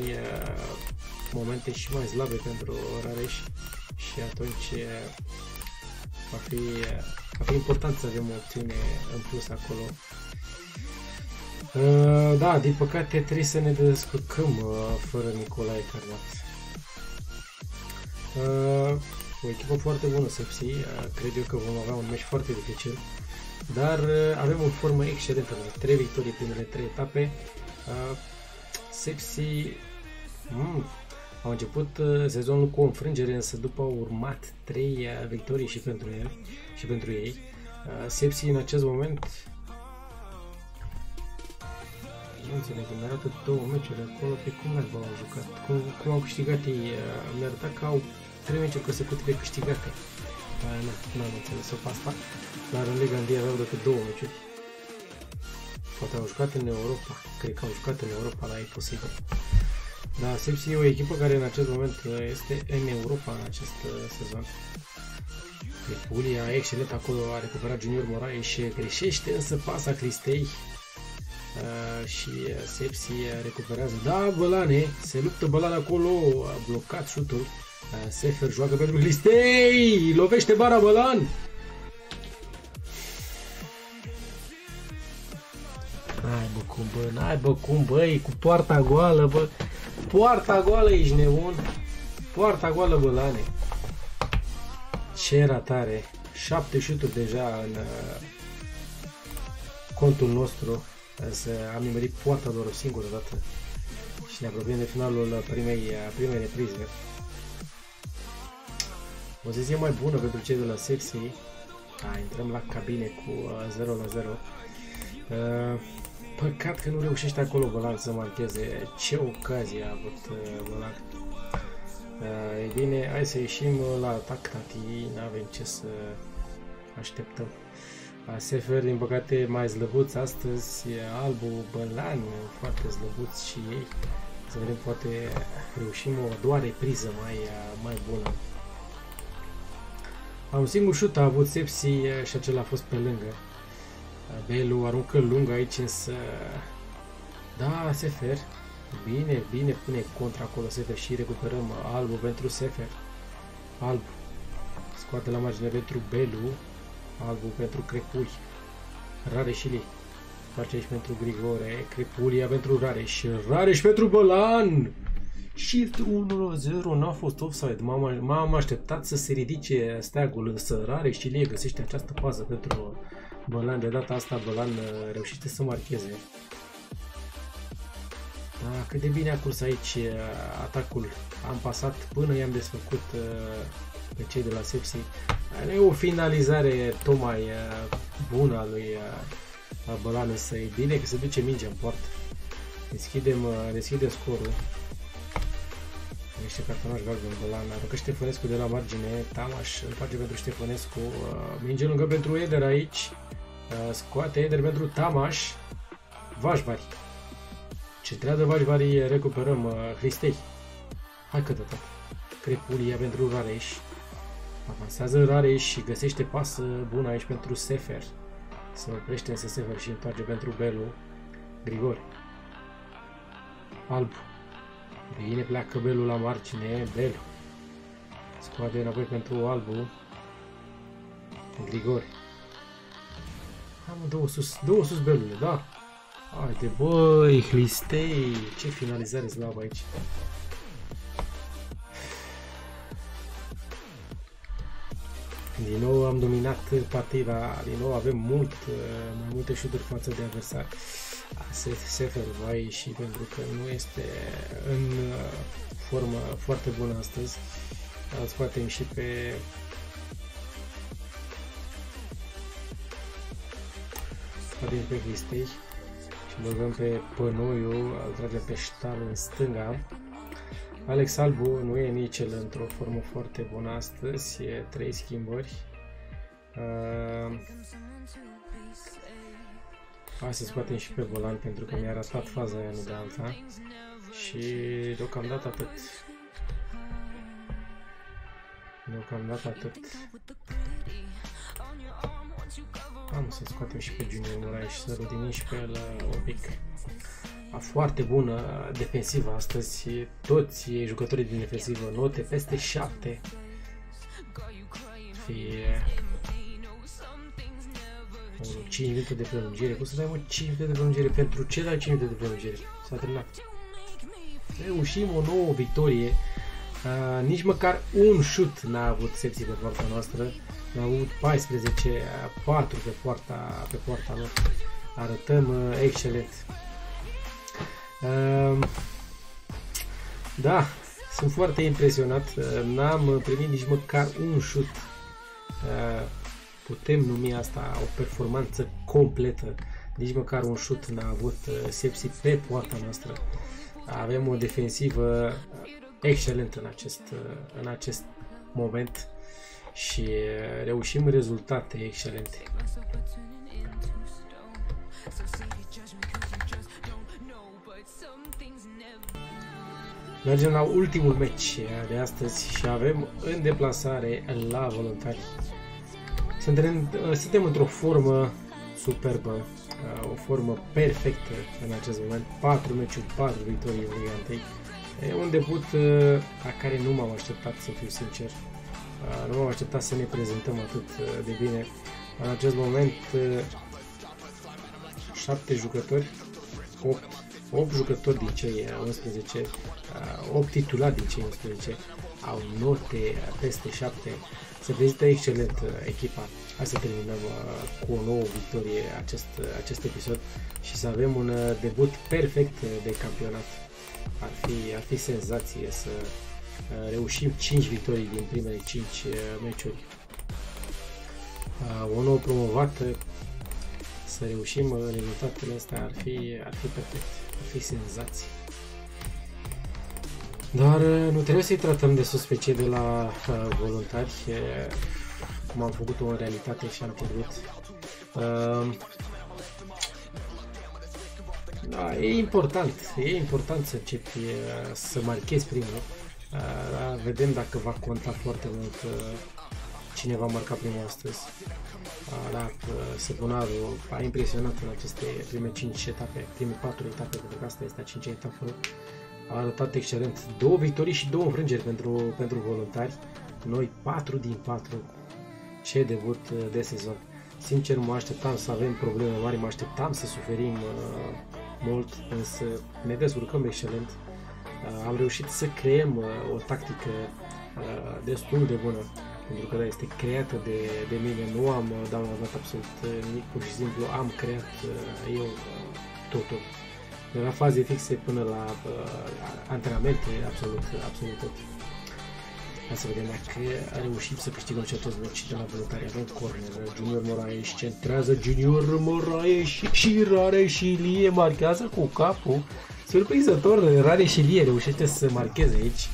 A: momente și mai slabe pentru Rareș și atunci va fi, va fi important să avem o opțiune în plus acolo. Uh, da, din păcate trebuie să ne descurcăm uh, fără Nicolae Carnat. Uh, o echipă foarte bună Sepsi, uh, cred eu că vom avea un meci foarte dificil, dar uh, avem o formă excelentă, 3 victorii primele 3 etape. Uh, Sepsi mm, au început uh, sezonul cu o înfrângere, însă după au urmat 3 uh, victorii și pentru el și pentru ei. Uh, Sepsi în acest moment nu înțeleg, îmi arată două meciuri acolo, pe cum naiba au jucat, cum, cum au câștigat ei, uh, mi arăta că au trei meciuri consecutive câștigate. Dar nu, nu am înțeles-o pe asta, dar în Liga 1 aveau decât două meciuri. Poate au jucat în Europa, cred că au jucat în Europa, dar e posibil. Da, Sepsi e o echipă care în acest moment uh, este în Europa în acest uh, sezon. Cripulia, excelent acolo, a recuperat Junior Moraes și greșește însă pasa Cristei Uh, și uh, Sepsi recuperează. Da, Bălane, se luptă Bălane acolo, a blocat șutul. Uh, Sefer joacă pentru Listei, lovește bara Bălan. Ai bă cum bă, n-ai bă cum băi, cu poarta goală bă. Poarta goală ești nebun. Poarta goală Bălane. Ce ratare. Șapte șuturi deja în uh, contul nostru. Însă am nimerit poarta doar o singură dată și ne apropiem de finalul primei, primei reprize. O zi mai bună pentru cei de la Sexy. Da, intrăm la cabine cu uh, 0 la 0. Uh, păcat că nu reușește acolo Bălan să marcheze. Ce ocazie a avut uh, Bălan. Uh, e bine, hai să ieșim la atac, tati. N-avem ce să așteptăm. Sefer, din păcate, mai slăbuți astăzi, Albu, Bălan, foarte slăbuți și ei. Să vedem, poate reușim o doua repriză mai, mai bună. Un singur șut a avut Sepsi și acela a fost pe lângă. Belu aruncă lung aici, însă... Da, Sefer. Bine, bine pune contra acolo Sefer și recuperăm Albu pentru Sefer. Albu. Scoate la margine pentru Belu. Albu pentru Crepuli. Rareșili. Face aici pentru Grigore. Crepulia pentru Rareș. Rareș pentru Bălan! Și 1-0 n-a fost offside. M-am așteptat să se ridice steagul, însă Rareș și găsește această pază pentru Bălan. De data asta Bălan uh, reușește să marcheze. Da, cât de bine a curs aici uh, atacul. Am pasat până i-am desfăcut uh, pe cei de la Sepsi. E o finalizare tocmai uh, bună a lui uh, Bălan, să e bine că se duce mingea în poartă. Deschidem, uh, deschidem scorul. Niște cartonaș galben Bălan, aruncă Ștefănescu de la margine, Tamaș îl face pentru Ștefănescu, minge lungă pentru Eder aici, scoate Eder pentru Tamaș. Vașvari. Centrează Vașvari, recuperăm uh, Hristei. Hai că tot. Crepulia pentru Rareș. Avansează Rareș și găsește pasă bună aici pentru Sefer. Se oprește însă Sefer și întoarce pentru Belu. Grigore. Alb. Bine pleacă Belu la margine. Belu. Scoate înapoi pentru Albu. Grigore. Am două sus, două sus Belule, da. Haide, băi, Hlistei, ce finalizare slavă aici. Din nou am dominat partida, din nou avem mult, mai multe șuturi față de adversari. Sefer va ieși pentru că nu este în formă foarte bună astăzi. Scoatem și pe scoatem pe Hlistei și băgăm pe Pănoiu, îl tragem pe Ștal în stânga. Alex Albu nu e nici el într-o formă foarte bună astăzi, e trei schimbări. Uh, hai să scoatem și pe volan pentru că mi-a arătat faza aia, nu de alta. Și deocamdată atât. Deocamdată atât. Am să scoatem și pe Junior Moraes și să rodinim și pe el un pic. A foarte bună defensivă astăzi. Toți jucătorii din defensivă note peste 7. Fie 5 minute de prelungire. Cum să dai mă 5 minute de prelungire? Pentru ce dai 5 minute de prelungire? S-a terminat. Reușim o nouă victorie. Uh, nici măcar un șut n-a avut sepsi pe poarta noastră. Am avut 14, 4 pe poarta, pe poarta lor. Arătăm uh, excelent. Uh, da, sunt foarte impresionat. Uh, n-am primit nici măcar un șut. Uh, putem numi asta o performanță completă. Nici măcar un șut n-a avut uh, Sepsi pe poarta noastră. Avem o defensivă excelentă în acest, uh, în acest moment și reușim rezultate excelente. Mergem la ultimul meci de astăzi și avem în deplasare la voluntari. Suntem, suntem într-o formă superbă, o formă perfectă în acest moment. 4 meciuri, 4 victorii în Liga 1. E un debut la care nu m-am așteptat, să fiu sincer. Nu m-am așteptat să ne prezentăm atât de bine. În acest moment, 7 jucători, 8, 8 jucători din cei 11, 8 titulari din cei 11 au note peste 7. Se prezintă excelent echipa. Hai să terminăm cu o nouă victorie acest, acest episod și să avem un debut perfect de campionat. Ar fi, ar fi senzație să Uh, reușim 5 victorii din primele 5 uh, meciuri. Uh, o nouă promovată, să reușim rezultatele astea ar fi, ar fi perfect, ar fi senzație. Dar nu trebuie să-i tratăm de sus pe cei de la uh, voluntari, cum am făcut-o în realitate și am pierdut. Uh, da, e important, e important să începi să marchezi primul Uh, vedem dacă va conta foarte mult uh, cine va marca primul astăzi. Uh, da, Săpunaru a impresionat în aceste prime 5 etape, prime 4 etape, pentru că asta este a 5 etapă. A arătat excelent. Două victorii și două înfrângeri pentru, pentru voluntari. Noi 4 din 4. Ce debut de sezon. Sincer, mă așteptam să avem probleme mari, mă așteptam să suferim uh, mult, însă ne descurcăm excelent. Uh, am reușit să creăm uh, o tactică uh, destul de bună, pentru că da, este creată de, de mine, nu am downloadat absolut nimic, pur și simplu am creat eu totul. De la faze fixe până la antrenamente, absolut, absolut tot. Hai să vedem dacă reușim să câștigăm și acest meci de la voluntari. Avem corner, Junior Moraes centrează, Junior Moraes și Rare și Lie marchează cu capul Surprinzător, Rare și Lie reușește să marcheze aici.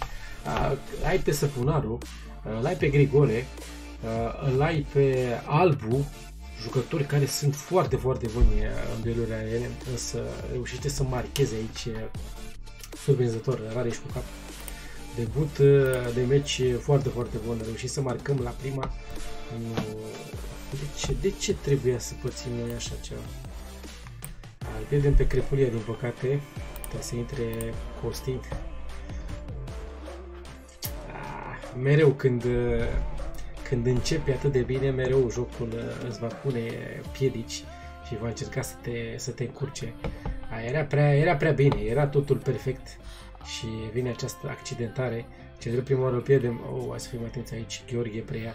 A: Uh, ai pe Săpunaru, uh, îl ai pe Grigore, uh, îl ai pe Albu jucători care sunt foarte, foarte buni în duelurile aeriene, însă reușește să marcheze aici surprinzător, rare și cu cap. Debut de meci foarte, foarte bun, reușit să marcăm la prima. De ce, de ce trebuia să pățim noi așa ceva? Îl pierdem pe Crepulia, din păcate. Trebuie să intre Costin. Ah, mereu când când începe atât de bine, mereu jocul uh, îți va pune piedici și va încerca să te, să te încurce. Era prea, era prea bine, era totul perfect și vine această accidentare. Ce drept prima oară îl pierdem, oh, hai să fim atenți aici, Gheorghe preia.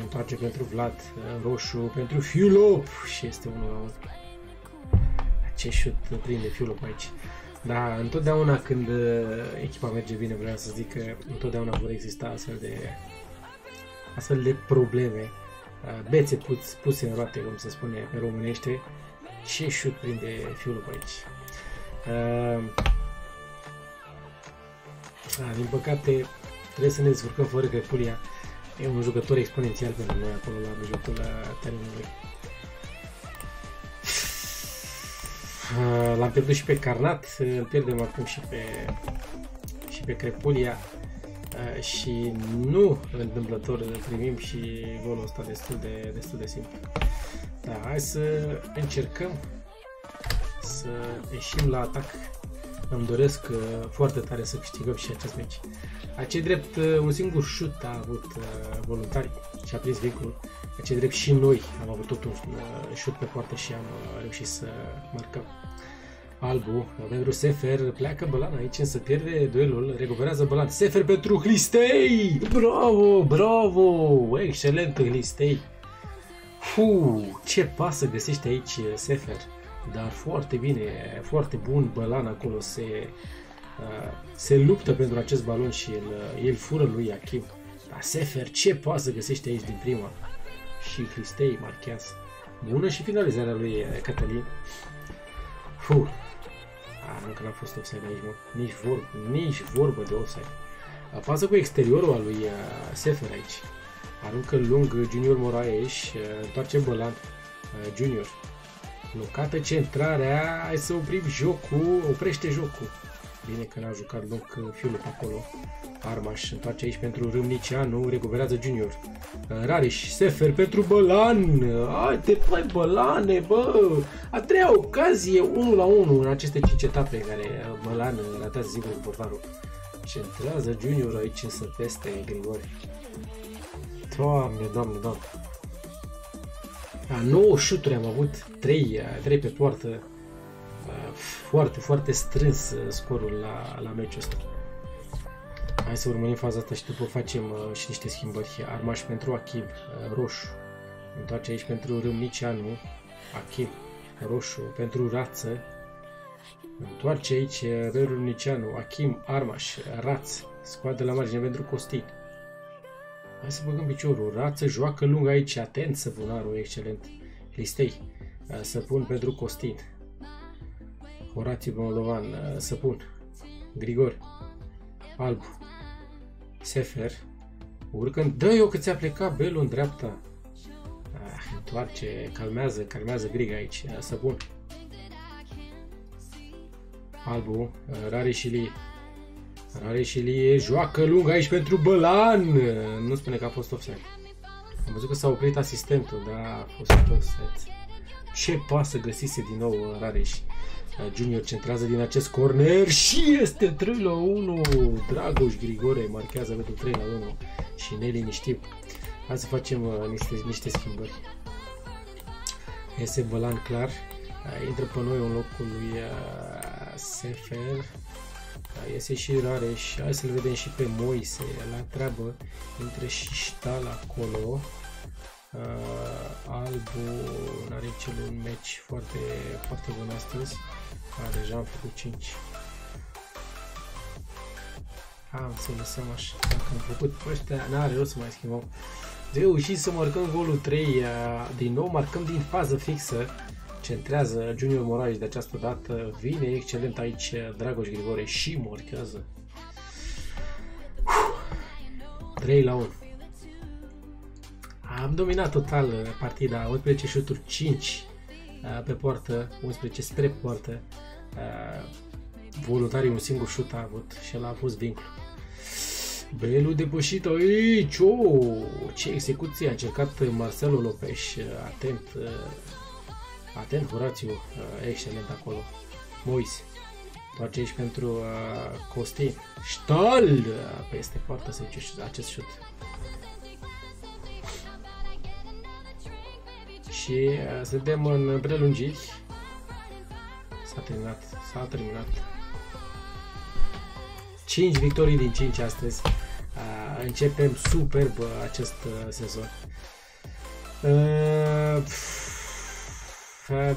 A: Întoarce pentru Vlad, uh, roșu pentru Fiulop și este unul ce șut prinde Fiulop aici. Da, întotdeauna când uh, echipa merge bine, vreau să zic că întotdeauna vor exista astfel de astfel de probleme, uh, bețe pus, puse în roate, cum se spune pe românește, ce șut prinde fiul pe aici. Uh, a, din păcate, trebuie să ne descurcăm fără că Pulia e un jucător exponențial pentru noi acolo la mijlocul terenului. L-am pierdut și pe Carnat, îl pierdem acum și pe, și pe Crepulia. Uh, și nu întâmplător primim și golul ăsta destul de, destul de simplu. Da, hai să încercăm să ieșim la atac. Îmi doresc uh, foarte tare să câștigăm și acest meci. Acei drept, uh, un singur șut a avut voluntari și a prins vehiculul. Acei drept și noi am avut tot un șut pe poartă și am reușit să marcăm. Albu, pentru Sefer, pleacă Bălan aici, însă pierde duelul, recuperează Bălan. Sefer pentru Hlistei! Bravo, bravo! Excelent Hlistei! Fu, ce pasă găsește aici Sefer! Dar foarte bine, foarte bun Bălan acolo, se, uh, se luptă pentru acest balon și el, el fură lui Achim. Dar Sefer, ce pasă găsește aici din prima! Și Hlistei marchează. Bună și finalizarea lui Cătălin. Fuh, Ah, nu că n-a fost offside aici, mă. Nici, vor, nici vorbă de offside. Pasă cu exteriorul al lui uh, Sefer aici. Aruncă lung Junior Moraes, uh, întoarce Bălan uh, Junior. Locată centrarea, hai să oprim jocul, oprește jocul. Bine că n-a jucat lung fiul pe acolo. Armaș întoarce aici pentru Râmnicianu, recuperează Junior. Rariș, Sefer pentru Bălan. Haide, băi, Bălane, bă! A treia ocazie, 1 la 1 în aceste 5 etape care Bălan ratează sigur cu portarul. Centrează Junior aici însă peste Grigore. Doamne, doamne, doamne. A, 9 șuturi am avut, 3, 3 pe poartă. Foarte, foarte strâns scorul la, la meciul ăsta. Hai să urmărim faza asta și după facem uh, și niște schimbări. Armaș pentru Achim, uh, roșu. Întoarce aici pentru Râmnicianu, Achim, roșu. Pentru Rață, întoarce aici uh, Râmnicianu, Achim, Armaș, Raț. Scoate la margine pentru Costin. Hai să băgăm piciorul. Rață joacă lung aici. Atent săpunarul, excelent. Listei. Uh, Săpun pentru Costin. Horațiu Moldovan. Uh, Săpun. Grigor. Alb. Sefer, urcând, dă eu că ți-a plecat belul în dreapta. Ah, întoarce, calmează, calmează Griga aici, să bun. Albu, Rare și Lie. Rare și Lie, joacă lung aici pentru Bălan. Nu spune că a fost offside. Am văzut că s-a oprit asistentul, dar a fost offside. Ce pasă găsise din nou Rareș. Junior centrează din acest corner și este 3 la 1. Dragoș Grigore marchează pentru 3 la 1 și neliniștit. Hai să facem uh, niște, niște schimbări. Este Bălan clar. Uh, intră pe noi în locul lui uh, Sefer. Uh, iese și Rareș. Hai să-l vedem și pe Moise la treabă. Intră și Ștal acolo. Uh, Albu are cel un meci foarte, foarte bun astăzi. A, deja am făcut 5. Am să lăsăm așa. Dacă am făcut pe ăștia, n-are rost să mai schimbăm. Reușit să marcăm golul 3, uh, din nou marcăm din fază fixă. Centrează Junior Moraes de această dată. Vine excelent aici uh, Dragoș Grigore și marchează. 3 la 1. Am dominat total partida, 11 șuturi, 5 pe poartă, 11 spre poartă. Voluntarii un singur șut a avut și el a fost vincul. Belul depășit aici, oh, ce execuție a încercat Marcelo Lopez, atent, atent Horațiu, excelent acolo. Moise, doar aici pentru uh, Costin. Ștal! Păi este foarte să acest șut. Și uh, suntem în prelungiri. S-a terminat, s-a terminat. 5 victorii din 5 astăzi. Uh, începem superb uh, acest uh, sezon. Uh,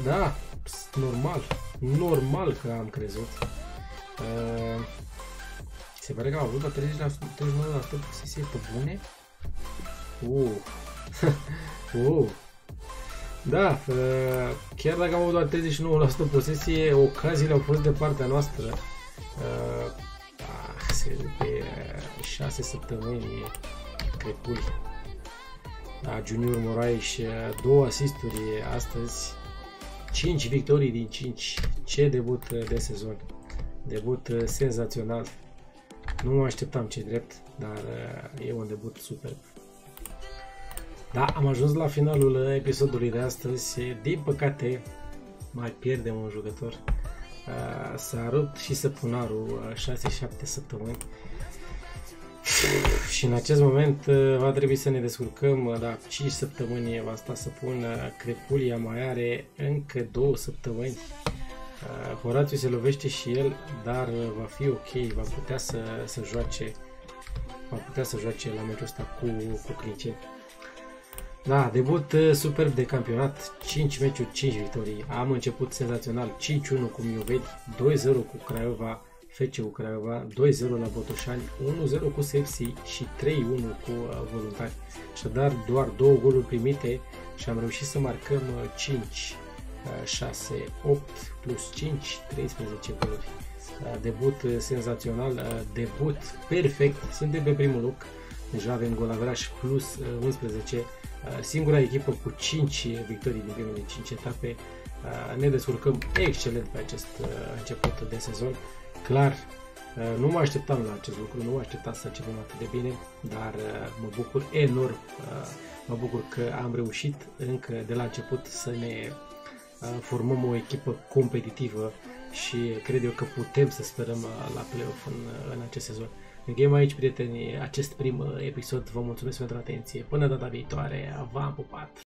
A: da, normal. Normal că am crezut. Uh, se pare că am avut la 30%, 39% posesie pe bune. Uh. uh. Da, uh, chiar dacă am avut doar 39% posesie, ocaziile au fost de partea noastră. Uh, ah, se de 6 săptămâni crepuri. Da, Junior Moraes, două asisturi astăzi, 5 victorii din 5. Ce debut de sezon. Debut senzațional. Nu mă așteptam ce drept, dar e un debut superb. Da, am ajuns la finalul episodului de astăzi. Din păcate, mai pierdem un jucător. S-a rupt și săpunarul 6-7 săptămâni. Și în acest moment va trebui să ne descurcăm, da, 5 săptămâni va sta să pun Crepulia mai are încă 2 săptămâni. Horațiu se lovește și el, dar va fi ok, va putea să, să joace va putea să joace la meciul ăsta cu, cu Clinceni. Da, debut uh, superb de campionat, 5 meciuri, 5 victorii. Am început senzațional, 5-1 cu Miovedi, 2-0 cu Craiova, FC cu Craiova, 2-0 la Botoșani, 1-0 cu Sepsi și 3-1 cu uh, Voluntari. Așadar, doar două goluri primite și am reușit să marcăm 5, 6, 8 plus 5, 13 goluri. Uh, debut senzațional, debut perfect, suntem pe primul loc, deja avem golaveraș plus 11 Uh, singura echipă cu 5 victorii din primele 5 etape. Uh, ne descurcăm excelent pe acest uh, început de sezon. Clar, nu mă așteptam la acest lucru, nu mă așteptam să începem atât de bine, dar mă bucur enorm, mă bucur că am reușit încă de la început să ne formăm o echipă competitivă și cred eu că putem să sperăm la play-off în, în acest sezon. Încheiem aici, prieteni, acest prim episod. Vă mulțumesc pentru atenție. Până data viitoare, v-am pupat!